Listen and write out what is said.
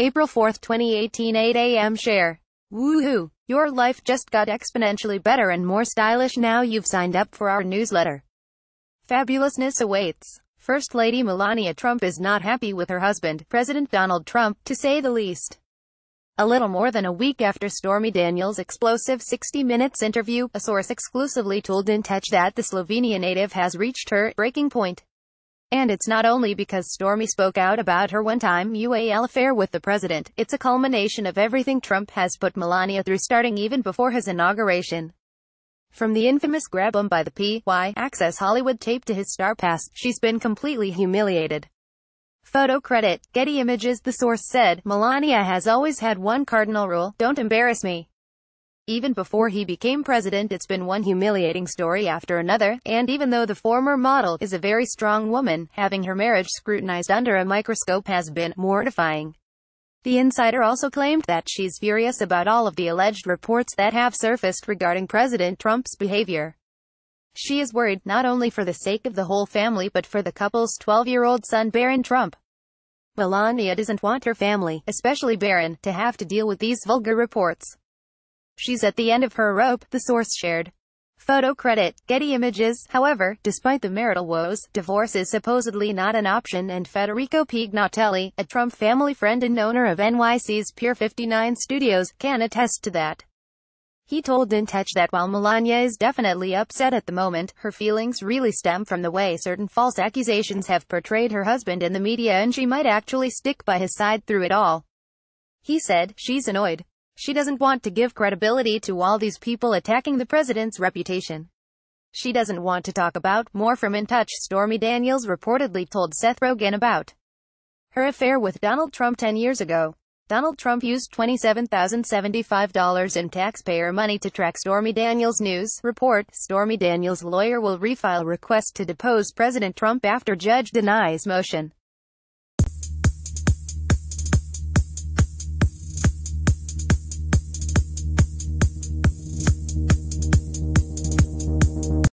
April 4, 2018 8 a.m. Share. Woohoo! Your life just got exponentially better and more stylish now you've signed up for our newsletter. Fabulousness awaits. First Lady Melania Trump is not happy with her husband, President Donald Trump, to say the least. A little more than a week after Stormy Daniels' explosive 60 Minutes interview, a source exclusively told In Touch that the Slovenia native has reached her breaking point. And it's not only because Stormy spoke out about her one-time UAL affair with the president, it's a culmination of everything Trump has put Melania through starting even before his inauguration. From the infamous grab by the PY Access Hollywood tape to his star past, she's been completely humiliated. Photo credit, Getty Images The source said, Melania has always had one cardinal rule, don't embarrass me. Even before he became president it's been one humiliating story after another, and even though the former model is a very strong woman, having her marriage scrutinized under a microscope has been mortifying. The insider also claimed that she's furious about all of the alleged reports that have surfaced regarding President Trump's behavior. She is worried, not only for the sake of the whole family but for the couple's 12-year-old son Barron Trump. Melania doesn't want her family, especially Barron, to have to deal with these vulgar reports. She's at the end of her rope, the source shared. Photo credit, Getty Images. However, despite the marital woes, divorce is supposedly not an option and Federico Pignatelli, a Trump family friend and owner of NYC's Pier 59 Studios, can attest to that. He told In Touch that while Melania is definitely upset at the moment, her feelings really stem from the way certain false accusations have portrayed her husband in the media and she might actually stick by his side through it all. He said, she's annoyed. She doesn't want to give credibility to all these people attacking the president's reputation. She doesn't want to talk about more from In Touch. Stormy Daniels reportedly told Seth Rogen about her affair with Donald Trump 10 years ago. Donald Trump used $27,075 in taxpayer money to track Stormy Daniels' news report. Stormy Daniels' lawyer will refile request to depose President Trump after judge denies motion.